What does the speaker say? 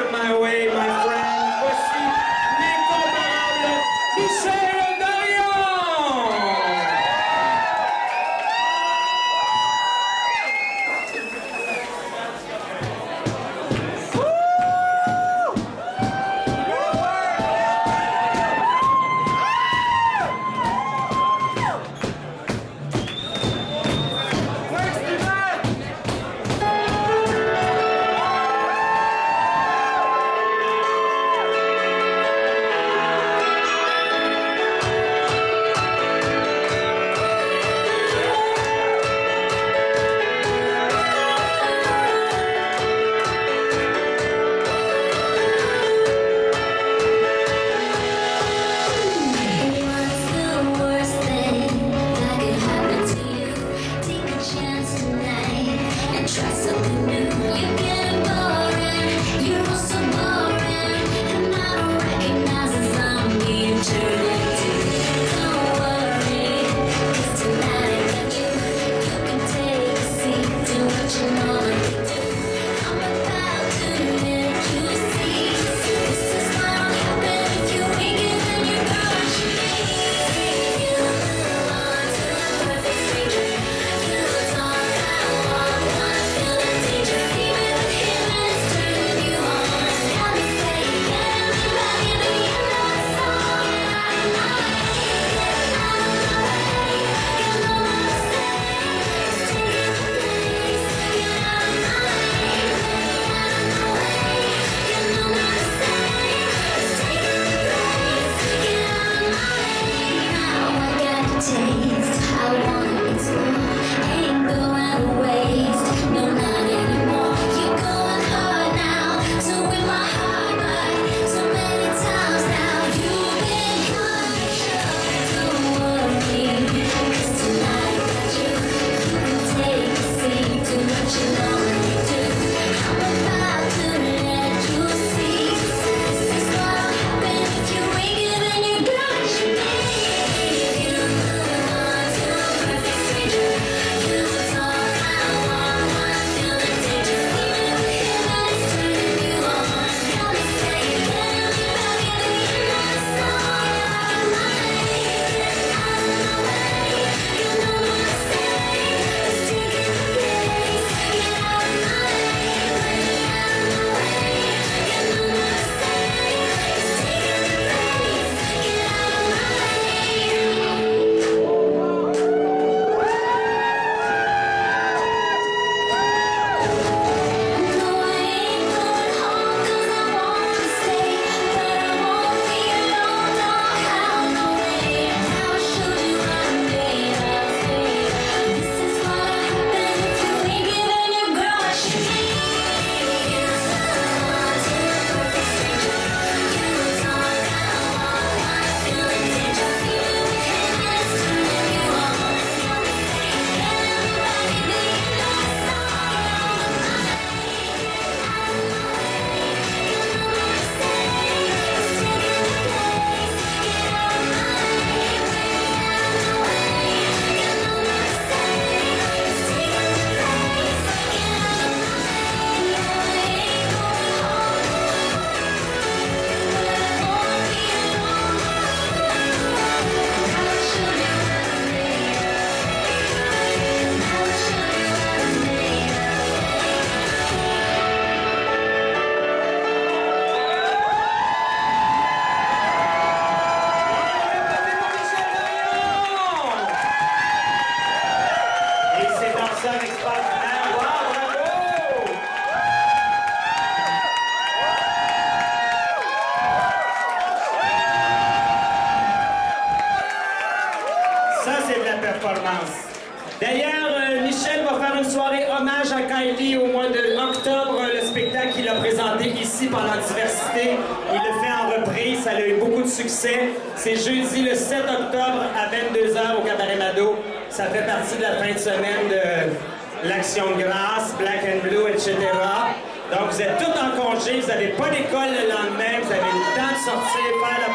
of my way, my de la performance. D'ailleurs, euh, Michel va faire une soirée hommage à Kylie au mois d'octobre. Euh, le spectacle qu'il a présenté ici pendant Diversité, il le fait en reprise. Ça a eu beaucoup de succès. C'est jeudi le 7 octobre à 22h au Cabaret Mado. Ça fait partie de la fin de semaine de l'Action de grâce, Black and Blue, etc. Donc, vous êtes tous en congé. Vous n'avez pas d'école le lendemain. Vous avez le temps de sortir, faire la